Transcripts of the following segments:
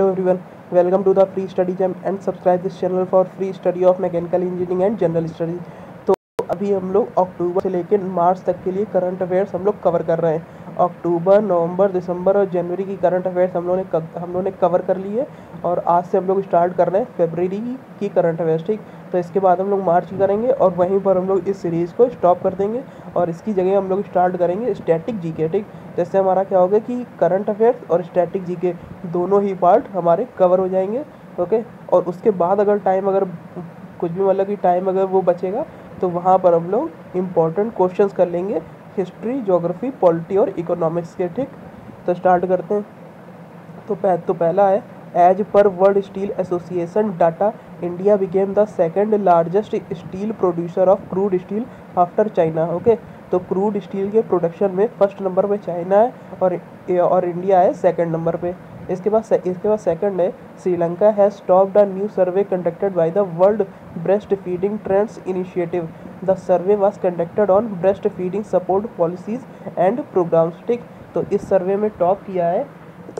Hello everyone welcome to the free study jam and subscribe this channel for free study of mechanical engineering and general study तो अभी हम लोग अक्टूबर से लेकर मार्च तक के लिए करंट अफेयर्स हम लोग कवर कर रहे हैं। अक्टूबर, नवंबर, दिसंबर और जनवरी की करंट अफेयर्स हम लोगों ने हम लोगों ने कवर कर ली है और आज से हम लोग स्टार्ट कर रहे हैं फेबररी की करंट अफेयर्स, ठीक? तो इसके बाद हम लोग मार्च की करेंगे और वहीं पर हम लोग इस सीरीज़ को स्टॉप कर देंगे और इसकी जगह हम लोग स्टार्ट करेंगे स्टैटिक जीके ठीक? जैसे हमारा क्या होगा कि करंट अफेयर्स और स्टैटिक जीके दोनों ही पार्ट हमारे कवर हो जाएँगे, ओके? और उसके बाद अगर टाइम अगर कुछ भी मतलब कि टाइम अगर वो बचेगा तो वहाँ पर हम लोग इम्पोर्टेंट क्वेश्चंस कर लेंगे हिस्ट्री जोग्राफी पॉलिटी और इकोनॉमिक्स के ठीक? तो स्टार्ट करते हैं। तो पह, तो पहला है as per world steel association data India became the second largest steel producer of crude steel after China okay तो क्रूड स्टील के प्रोडक्शन में फ़र्स्ट नंबर पे चाइना है और और इंडिया है सेकंड नंबर पे। इसके बाद इसके बाद सेकंड है Sri Lanka has stopped a new survey conducted by the world breast feeding trends initiative the survey was conducted on breast feeding support policies and programs ठीक? तो इस सर्वे में टॉप किया है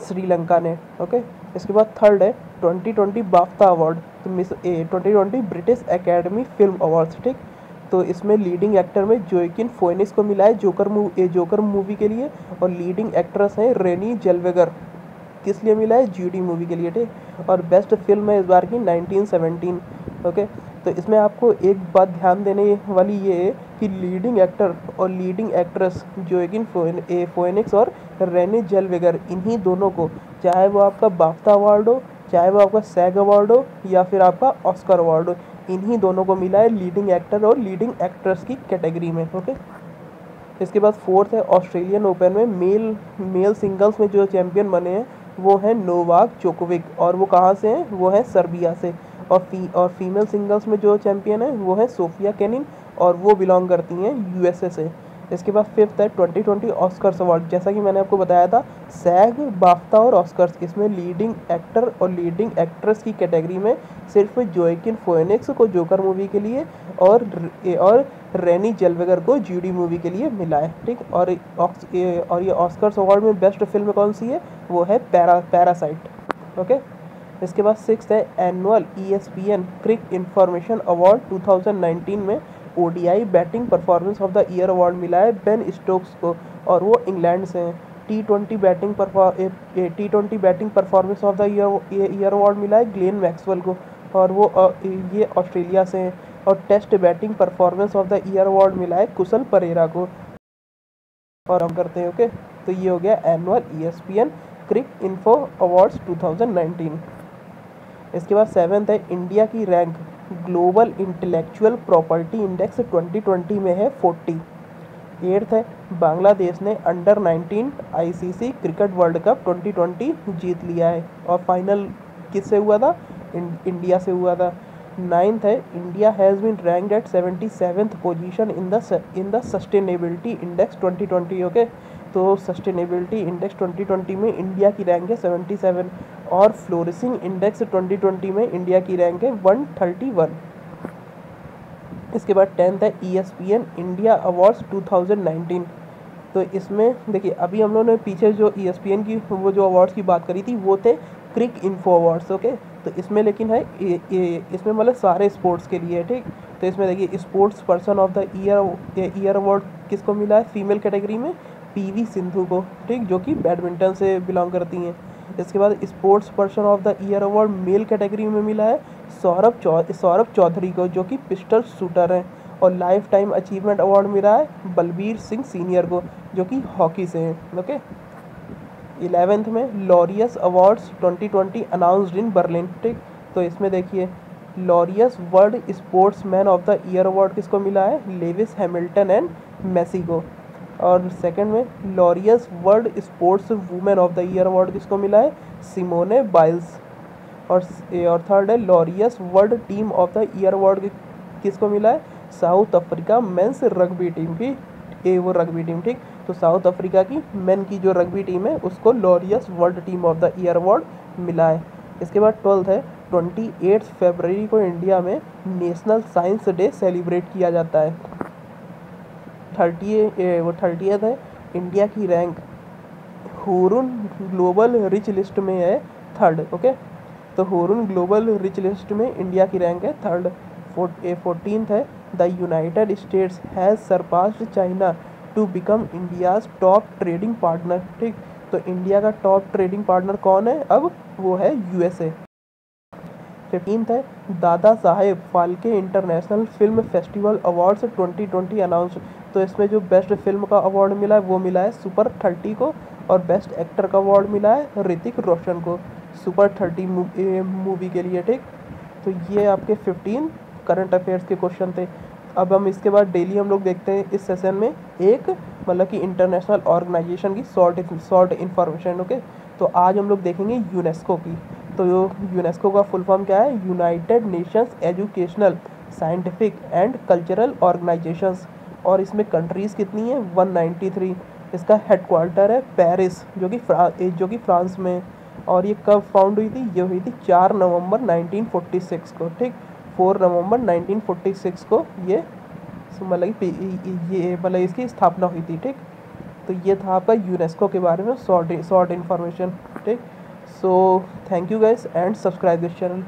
श्रीलंका ने ओके इसके बाद थर्ड है 2020 बाफ्ता अवार्ड तो मिस ए twenty twenty British academy film awards ठीक? तो इसमें लीडिंग एक्टर में जोइकिन फोइनिस को मिला है जोकर मूवी जोकर मूवी के लिए, और लीडिंग एक्ट्रेस हैं रेनी जेलवेगर किस लिए मिला है? जीडी मूवी के लिए, ठीक? और बेस्ट फ़िल्म है इस बार की 1917 ओके तो इसमें आपको एक बात ध्यान देने वाली ये है कि लीडिंग एक्टर और लीडिंग एक्ट्रेस जोगिन फोनिक्स और रेनी जेलवेगर इन्हीं दोनों को, चाहे वो आपका बाफ्ता अवार्ड हो, चाहे वो आपका सैग अवार्ड हो, या फिर आपका ऑस्कर अवार्ड हो, इन्हीं दोनों को मिला है लीडिंग एक्टर और लीडिंग एक्ट्रेस की कैटेगरी में ओके इसके बाद फोर्थ है ऑस्ट्रेलियन ओपन में मेल मेल सिंगल्स में जो चैंपियन बने हैं, वो हैं नोवाक जोकोविक और वो कहाँ से हैं? वो है सर्बिया से। और फ़ी और फीमेल सिंगल्स में जो चैंपियन है, वो है सोफिया कैनिन और वो बिलोंग करती हैं यूएसए से। इसके बाद फिफ्थ है 2020 ऑस्कर्स अवार्ड जैसा कि मैंने आपको बताया था, सैग, बाफ्ता और ऑस्कर्स इसमें लीडिंग एक्टर और लीडिंग एक्ट्रेस की कैटेगरी में सिर्फ़ जोइकिन फोनिक्स को जोकर मूवी के लिए और और रेनी जेलवेगर को जीडी मूवी के लिए मिला है। ठीक? और और ये ऑस्कर्स अवार्ड में बेस्ट फ़िल्म कौन सी है? वो है पैरा पैरासाइट ओके इसके बाद सिक्स है annual E S P N cric information award 2019 में ODI batting performance of the year award मिला है। बेन स्टोक्स को और वो इंग्लैंड से हैं। T twenty batting T twenty batting performance of the year year award मिला है ग्लेन मैक्सवेल को और वो ये ऑस्ट्रेलिया से हैं। और test batting performance of the year award मिला है कुशल परेरा को। और हम करते हैं ओके तो ये हो गया annual E S P N cric info awards 2019 इसके बाद सेवेंथ है इंडिया की rank global intellectual property index 2020 में है 40 एट्थ है बांग्लादेश ने under 19 ICC cricket world cup 2020 जीत लिया है। और फाइनल किससे हुआ था? इंडिया से हुआ था। नाइन्थ है India has been ranked at seventy seventh position in the in the sustainability index 2020 okay तो सस्टेनेबिलिटी इंडेक्स 2020 में इंडिया की रैंक है 77 और फ्लोरिसिंग इंडेक्स 2020 में इंडिया की रैंक है 131 इसके बाद टेंथ है ESPN इंडिया अवार्ड्स 2019 तो इसमें देखिए अभी हम लोगों ने पीछे जो ESPN की वो जो अवार्ड्स की बात करी थी वो थे क्रिक इन्फो अवार्ड्स ओके? तो इसमें लेकिन है ये, ये इसमें मतलब सारे स्पोर्ट्स के लिए ठीक? तो इसमें देखिए sports person of the year year award किसको मिला है? फीमेल कैटेगरी में पीवी सिंधु को, ठीक, जो कि बैडमिंटन से बिलोंग करती हैं। इसके बाद sports person of the year award male category में मिला है सौरभ चौ, सौरभ चौधरी को, जो कि पिस्टल शूटर हैं। और लाइफ टाइम अचीवमेंट अवार्ड मिला है बलबीर सिंह सीनियर को, जो कि हॉकी से हैं, ओके। इलेवेंथ में Laureus awards 2020 announced in Berlin, ठीक। तो इसमें देखिए, Laureus world sports man of the year award किसको मिला है? लेविस हैमिल्टन एंड मेसी को। और सेकंड में Laureus world sports women of the year award किसको मिला है? सिमोने बाइल्स और और थर्ड है Laureus world team of the year award किसको मिला है? South Africa men's rugby team की, ए, वो रग्बी टीम ठीक? तो साउथ अफ्रीका की मेन की जो रग्बी टीम है, उसको Laureus world team of the year award मिला है। इसके बाद ट्वेल्थ है ट्वेंटी एट्थ फेबररी को इंडिया में नेशनल साइंस डे सेलिब्रेट किया जाता है। थर्टी वो थर्टीथ है इंडिया की rank Hurun global rich list में है थर्ड ओके तो होरून ग्लोबल रिच लिस्ट में इंडिया की रैंक है थर्ड फोर्टीन है the United States has surpassed China to become India's top trading partner ठीक? तो इंडिया का टॉप ट्रेडिंग पार्टनर कौन है? अब वो है यूएसए फिफ्टीन है, Dada Saheb Phalke international film festival awards 2020 announce तो इसमें जो बेस्ट फ़िल्म का अवार्ड मिला है, वो मिला है सुपर थर्टी को और बेस्ट एक्टर का अवार्ड मिला है ऋतिक रोशन को। सुपर थर्टी मूवी के लिए, ठीक? तो ये आपके फिफ्टीन करंट अफेयर्स के क्वेश्चन थे। अब हम इसके बाद डेली हम लोग देखते हैं इस सेशन में एक मतलब कि इंटरनेशनल ऑर्गेनाइजेशन की शॉर्ट शॉर्ट इन्फॉर्मेशन ओके तो आज हम लोग देखेंगे यूनेस्को की। तो यूनेस्को का फुल फॉर्म क्या है? United Nations educational scientific and cultural organisations और इसमें कंट्रीज़ कितनी है? 193 इसका हेडक्वार्टर है पेरिस जो कि जो कि फ्रांस में और ये कब फाउंड हुई थी? ये हुई थी चार नवंबर 1946 को, ठीक? फोर नवंबर 1946 को ये मतलब ये मतलब इसकी स्थापना हुई थी, ठीक? तो ये था आपका यूनेस्को के बारे में शॉर्ट शॉर्ट इन्फॉर्मेशन ठीक? So thank you guys and subscribe this channel.